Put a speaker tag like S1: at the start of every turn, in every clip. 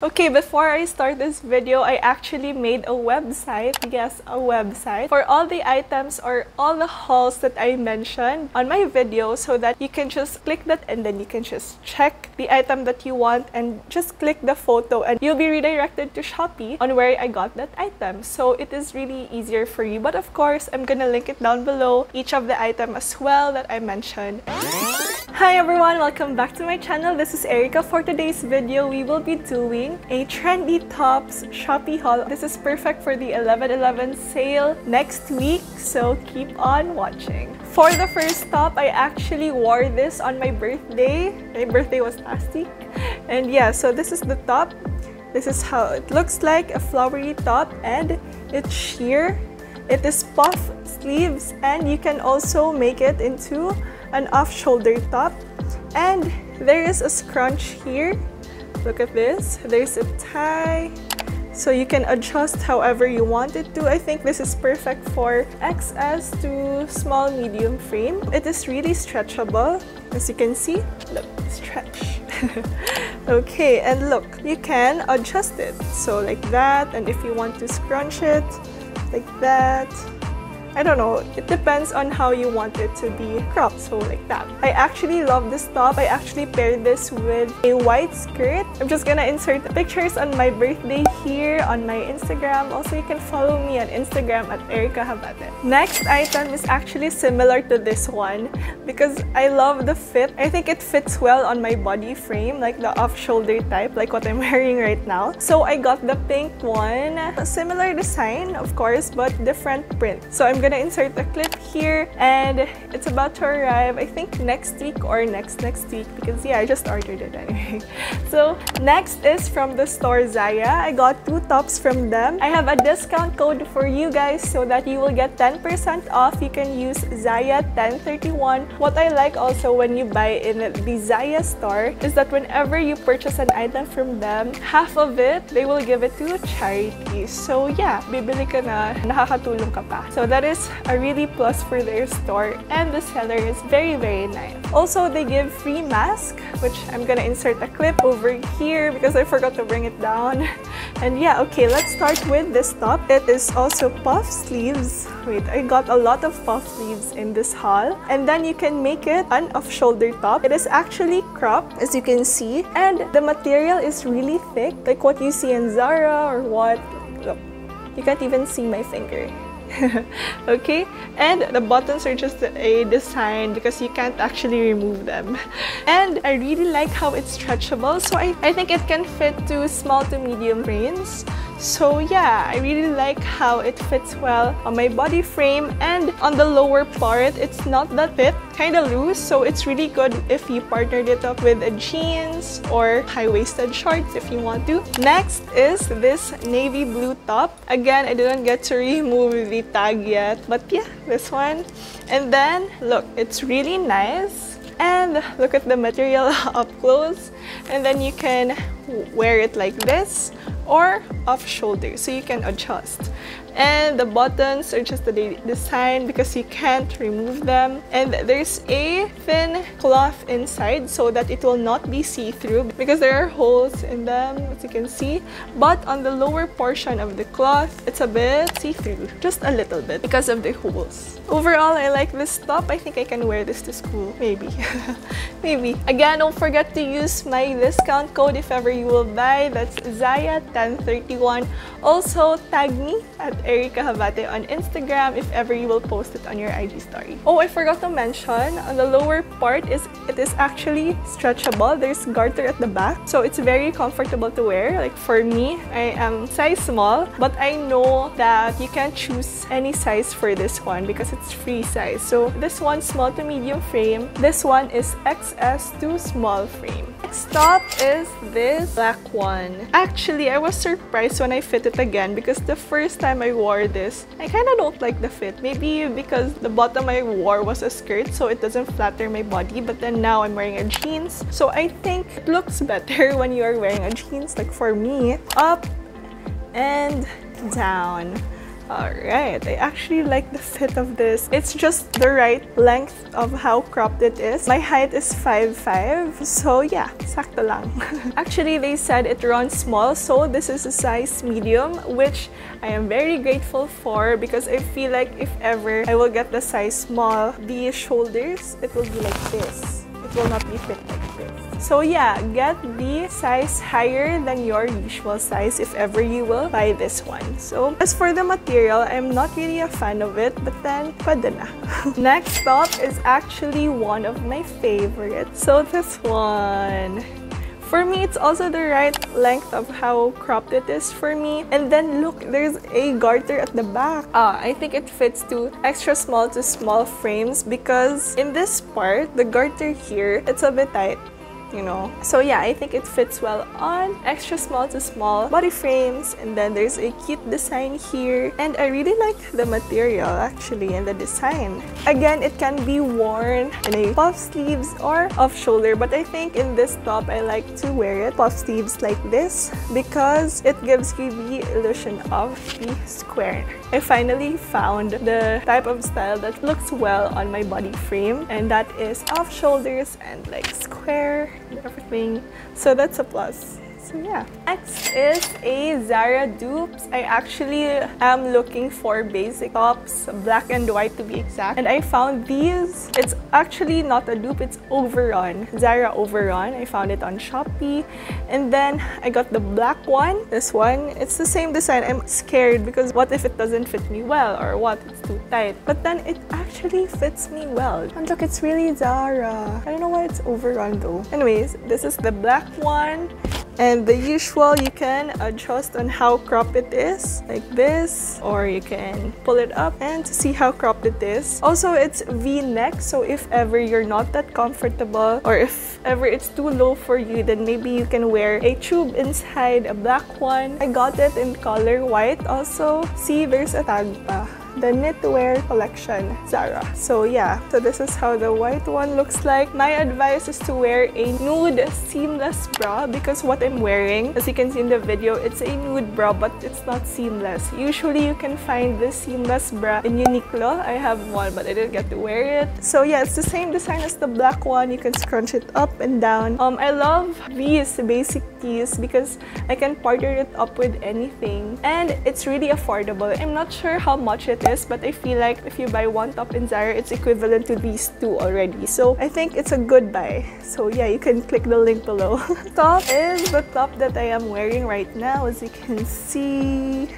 S1: Okay, before I start this video, I actually made a website, yes, a website, for all the items or all the hauls that I mentioned on my video so that you can just click that and then you can just check the item that you want and just click the photo and you'll be redirected to Shopee on where I got that item. So it is really easier for you. But of course, I'm gonna link it down below, each of the item as well that I mentioned. Hi everyone, welcome back to my channel. This is Ericka. For today's video, we will be doing a trendy tops Shopee haul. This is perfect for the 11-11 sale next week, so keep on watching. For the first top, I actually wore this on my birthday. My birthday was last week. And yeah, so this is the top. This is how it looks like, a flowery top and it's sheer. It is puff sleeves and you can also make it into an off-shoulder top. And there is a scrunch here. Look at this. There's a tie. So you can adjust however you want it to. I think this is perfect for XS to small medium frame. It is really stretchable. As you can see, look, stretch. okay, and look, you can adjust it. So like that, and if you want to scrunch it, like that, I don't know, it depends on how you want it to be cropped, so like that. I actually love this top. I actually paired this with a white skirt. I'm just gonna insert the pictures on my birthday here on my Instagram. Also, you can follow me on Instagram at Ericka Javate. Next item is actually similar to this one because I love the fit. I think it fits well on my body frame, like the off-shoulder type, like what I'm wearing right now. So I got the pink one. A similar design, of course, but different print. So I'm gonna gonna insert a clip here and it's about to arrive I think next week or next next week because yeah I just ordered it anyway. So next is from the store Zahia. I got two tops from them. I have a discount code for you guys so that you will get 10% off. You can use Zahia1031. What I like also when you buy in the Zahia store is that whenever you purchase an item from them, half of it, they will give it to charity. So yeah, bibili ka na, nakakatulong ka pa. So that is is a really plus for their store and the seller is very very nice. Also, they give free mask, which I'm gonna insert a clip over here because I forgot to bring it down. And yeah, okay, let's start with this top. It is also puff sleeves. Wait, I got a lot of puff sleeves in this haul. And then you can make it an off-shoulder top. It is actually cropped, as you can see. And the material is really thick, like what you see in Zara or what. Look, you can't even see my finger. okay? And the buttons are just a design because you can't actually remove them. And I really like how it's stretchable so I, I think it can fit to small to medium frames so yeah, I really like how it fits well on my body frame and on the lower part, it's not that fit, kind of loose, so it's really good if you partnered it up with jeans or high-waisted shorts if you want to. Next is this navy blue top. Again, I didn't get to remove the tag yet, but yeah, this one. And then, look, it's really nice. And look at the material up close. And then you can wear it like this or off shoulder so you can adjust and the buttons are just the design because you can't remove them. And there's a thin cloth inside so that it will not be see-through because there are holes in them as you can see. But on the lower portion of the cloth it's a bit see-through just a little bit because of the holes. Overall I like this top. I think I can wear this to school maybe. Maybe. Again don't forget to use my discount code if ever you will buy. That's Zahia1031 also tag me at Ericka Javate on Instagram if ever you will post it on your IG story. Oh, I forgot to mention, on the lower part is it is actually stretchable. There's garter at the back, so it's very comfortable to wear. Like for me, I am size small, but I know that you can choose any size for this one because it's free size. So this one small to medium frame. This one is XS to small frame. Next up is this black one. Actually, I was surprised when I fit it again because the first time I wore this, I kind of don't like the fit. Maybe because the bottom I wore was a skirt so it doesn't flatter my body but then now I'm wearing a jeans. So I think it looks better when you are wearing a jeans like for me. Up and down. Alright, I actually like the fit of this. It's just the right length of how cropped it is. My height is 5'5", so yeah, sakto lang. actually, they said it runs small, so this is a size medium, which I am very grateful for because I feel like if ever I will get the size small, the shoulders, it will be like this. It will not be fit like. So yeah, get the size higher than your usual size if ever you will buy this one. So as for the material, I'm not really a fan of it, but then pwede na. Next top is actually one of my favorites. So this one. For me, it's also the right length of how cropped it is for me. And then look, there's a garter at the back. Ah, I think it fits to extra small to small frames because in this part, the garter here, it's a bit tight you know. So yeah, I think it fits well on extra small to small body frames and then there's a cute design here and I really like the material actually and the design. Again, it can be worn in a puff sleeves or off shoulder but I think in this top I like to wear it puff sleeves like this because it gives you the illusion of the square. I finally found the type of style that looks well on my body frame and that is off shoulders and like square everything. So that's a plus. So yeah. Next is a Zara dupes. I actually am looking for basic tops, black and white to be exact. And I found these. It's actually not a dupe, it's Overrun. Zara Overrun. I found it on Shopee. And then I got the black one. This one. It's the same design. I'm scared because what if it doesn't fit me well or what? It's too tight. But then it actually fits me well. And look, it's really Zara. I don't know why it's Overrun though. Anyways, this is the black one. And the usual, you can adjust on how cropped it is, like this, or you can pull it up and see how cropped it is. Also, it's V-neck, so if ever you're not that comfortable, or if ever it's too low for you, then maybe you can wear a tube inside, a black one. I got it in color white also. See, there's a tag pa the knitwear collection Zara. So yeah, so this is how the white one looks like. My advice is to wear a nude seamless bra because what I'm wearing, as you can see in the video, it's a nude bra but it's not seamless. Usually you can find this seamless bra in Uniqlo. I have one but I didn't get to wear it. So yeah, it's the same design as the black one. You can scrunch it up and down. Um, I love these basic tees because I can partner it up with anything and it's really affordable. I'm not sure how much it this, but I feel like if you buy one top in Zara, it's equivalent to these two already. So I think it's a good buy. So yeah, you can click the link below. top is the top that I am wearing right now, as you can see.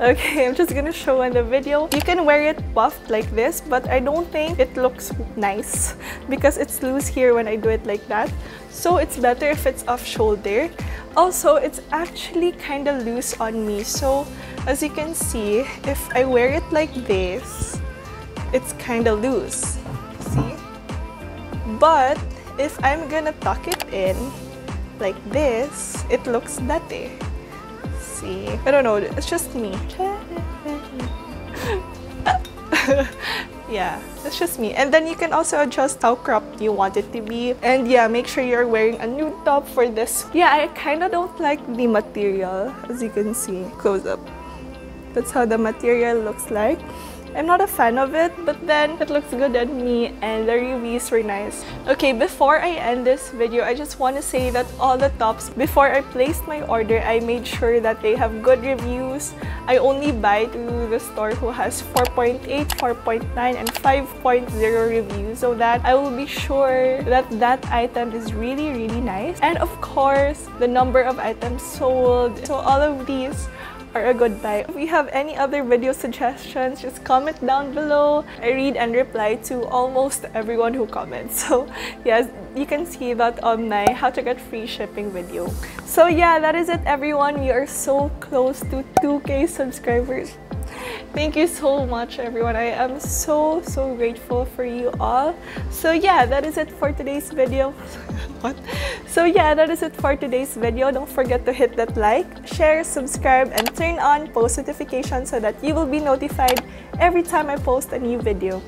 S1: Okay, I'm just gonna show in the video. You can wear it puffed like this, but I don't think it looks nice because it's loose here when I do it like that. So it's better if it's off shoulder. Also, it's actually kind of loose on me. So as you can see, if I wear it like this, it's kind of loose. See? But if I'm gonna tuck it in like this, it looks dirty see. I don't know, it's just me. yeah, it's just me. And then you can also adjust how cropped you want it to be. And yeah, make sure you're wearing a nude top for this. Yeah, I kind of don't like the material, as you can see. Close up. That's how the material looks like. I'm not a fan of it, but then it looks good on me and the reviews were nice. Okay, before I end this video, I just want to say that all the tops, before I placed my order, I made sure that they have good reviews. I only buy to the store who has 4.8, 4.9, and 5.0 reviews so that I will be sure that that item is really, really nice. And of course, the number of items sold. So all of these a good. If you have any other video suggestions, just comment down below. I read and reply to almost everyone who comments. So yes, you can see that on my how to get free shipping video. So yeah, that is it everyone. We are so close to 2k subscribers. Thank you so much, everyone. I am so, so grateful for you all. So yeah, that is it for today's video. What? So yeah, that is it for today's video. Don't forget to hit that like, share, subscribe, and turn on post notifications so that you will be notified every time I post a new video.